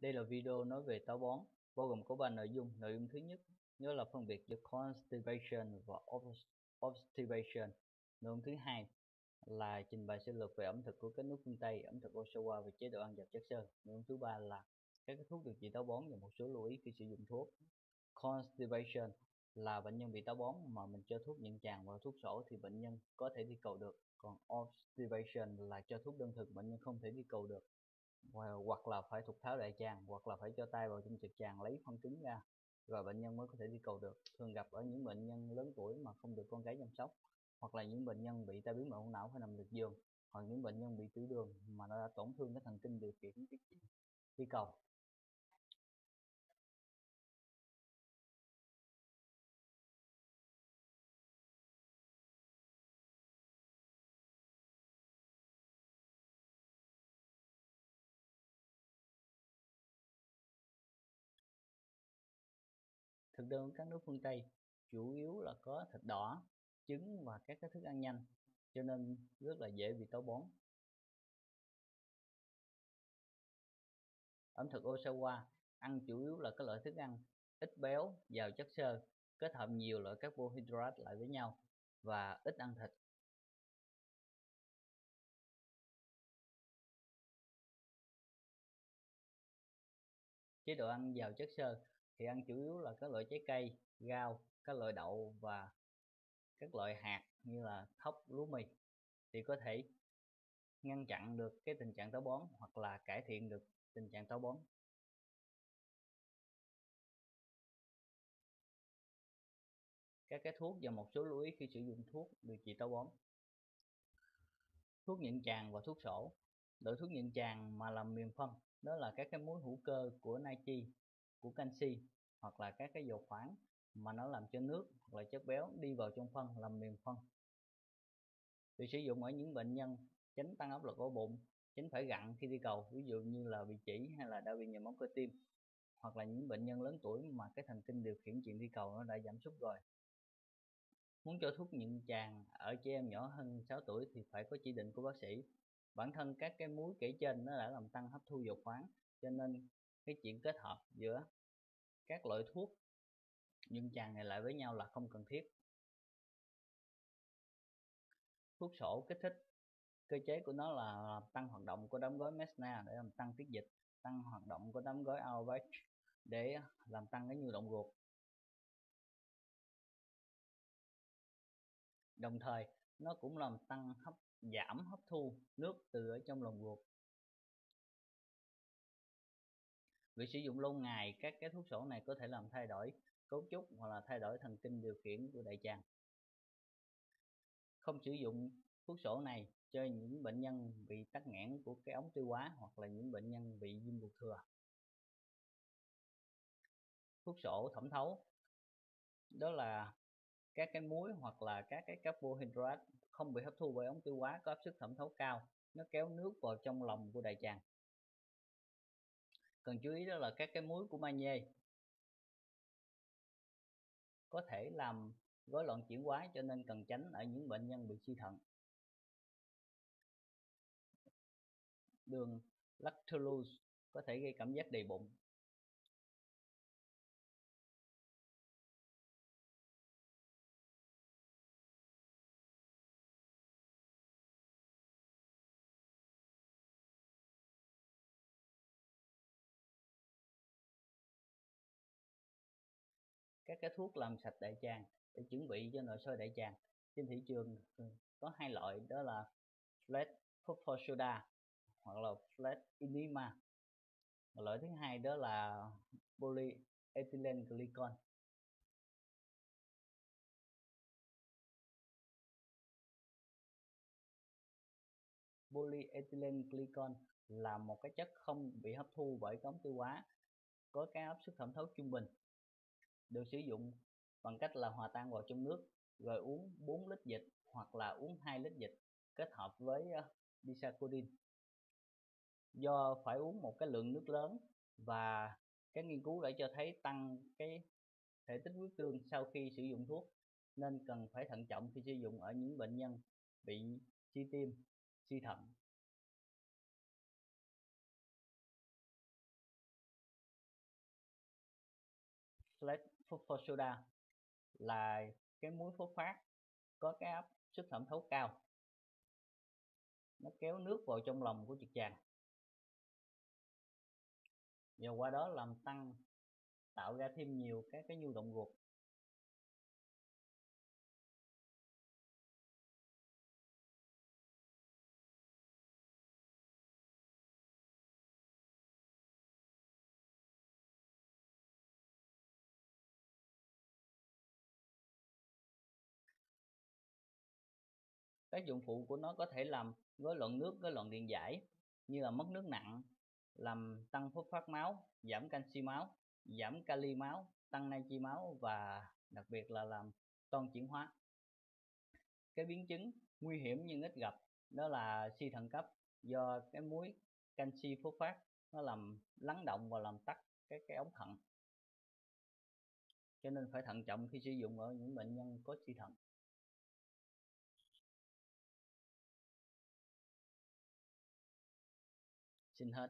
Đây là video nói về táo bón, bao gồm có 3 nội dung. Nội dung thứ nhất nhớ là phân biệt giữa constipation và obstipation. Nội dung thứ hai là trình bày sơ lược về ẩm thực của các nước phương Tây, ẩm thực Osawa và chế độ ăn giàu chất xơ. Nội dung thứ ba là các thuốc điều trị táo bón và một số lưu ý khi sử dụng thuốc. Constipation là bệnh nhân bị táo bón mà mình cho thuốc nhận tràng và thuốc sổ thì bệnh nhân có thể đi cầu được. Còn obstipation là cho thuốc đơn thực bệnh nhân không thể đi cầu được hoặc là phải thục tháo đại tràng, hoặc là phải cho tay vào trong trực tràng lấy phân trứng ra, rồi bệnh nhân mới có thể đi cầu được. Thường gặp ở những bệnh nhân lớn tuổi mà không được con cái chăm sóc, hoặc là những bệnh nhân bị tai biến mạch não phải nằm liệt giường, hoặc những bệnh nhân bị tiểu đường mà nó đã tổn thương cái thần kinh điều khiển đi cầu. Thực đơn các nước phương Tây chủ yếu là có thịt đỏ, trứng và các cái thức ăn nhanh, cho nên rất là dễ bị táo bón. Ẩm thực Osawa ăn chủ yếu là các loại thức ăn ít béo, giàu chất xơ, kết hợp nhiều loại carbohydrate lại với nhau và ít ăn thịt. Chế độ ăn giàu chất xơ thì ăn chủ yếu là các loại trái cây, rau, các loại đậu và các loại hạt như là thóc, lúa mì. Thì có thể ngăn chặn được cái tình trạng táo bón hoặc là cải thiện được tình trạng táo bón. Các cái thuốc và một số lưu ý khi sử dụng thuốc điều trị táo bón. Thuốc nhận tràng và thuốc sổ. Loại thuốc nhận tràng mà làm mềm phân đó là các cái muối hữu cơ của natri của canxi hoặc là các cái dầu khoáng mà nó làm cho nước hoặc là chất béo đi vào trong phân, làm mềm phân. Được sử dụng ở những bệnh nhân tránh tăng áp lực ở bụng, tránh phải gặn khi đi cầu, ví dụ như là bị chỉ hay là đau bị nhồi máu cơ tim, hoặc là những bệnh nhân lớn tuổi mà cái thần kinh điều khiển chuyện đi cầu nó đã giảm sút rồi. Muốn cho thuốc nhuận tràng ở trẻ em nhỏ hơn 6 tuổi thì phải có chỉ định của bác sĩ. Bản thân các cái muối kể trên nó đã làm tăng hấp thu dầu khoáng, cho nên cái chuyện kết hợp giữa các loại thuốc, nhưng chàng này lại với nhau là không cần thiết. Thuốc sổ kích thích cơ chế của nó là tăng hoạt động của đám gói mesna để làm tăng tiết dịch, tăng hoạt động của đám gói Auvex để làm tăng cái nhu động ruột. Đồng thời, nó cũng làm tăng hấp, giảm hấp thu nước từ ở trong lồng ruột. Việc sử dụng lâu ngày các cái thuốc sổ này có thể làm thay đổi cấu trúc hoặc là thay đổi thần kinh điều khiển của đại tràng. Không sử dụng thuốc sổ này cho những bệnh nhân bị tắc nghẽn của cái ống tiêu hóa hoặc là những bệnh nhân bị viêm ruột thừa. Thuốc sổ thẩm thấu, đó là các cái muối hoặc là các cái carbohydrate không bị hấp thu bởi ống tiêu hóa có áp suất thẩm thấu cao, nó kéo nước vào trong lòng của đại tràng cần chú ý đó là các cái muối của magie có thể làm rối loạn chuyển hóa cho nên cần tránh ở những bệnh nhân bị suy thận. Đường lactulose có thể gây cảm giác đầy bụng. Các cái thuốc làm sạch đại tràng để chuẩn bị cho nội soi đại tràng. Trên thị trường ừ, có hai loại, đó là flat soda hoặc là flat enema. Loại thứ hai đó là polyethylene glycol. Polyethylene glycol là một cái chất không bị hấp thu bởi cống tiêu hóa, có cái áp suất thẩm thấu trung bình được sử dụng bằng cách là hòa tan vào trong nước rồi uống 4 lít dịch hoặc là uống 2 lít dịch kết hợp với ờ, do phải uống một cái lượng nước lớn và các nghiên cứu đã cho thấy tăng cái thể tích huyết tương sau khi sử dụng thuốc nên cần phải thận trọng khi sử dụng ở những bệnh nhân bị suy tim, suy thận. Slash Soda là cái muối phốt phát có cái áp suất thẩm thấu cao. Nó kéo nước vào trong lòng của trực tràng và qua đó làm tăng, tạo ra thêm nhiều các cái nhu động ruột. Các dụng phụ của nó có thể làm rối loạn nước, rối loạn điện giải như là mất nước nặng, làm tăng phốt phát máu, giảm canxi máu, giảm kali máu, tăng natri máu và đặc biệt là làm toan chuyển hóa. Cái biến chứng nguy hiểm nhưng ít gặp đó là suy thận cấp do cái muối canxi phốt phát nó làm lắng động và làm tắc cái cái ống thận. Cho nên phải thận trọng khi sử dụng ở những bệnh nhân có suy thận. trên hết.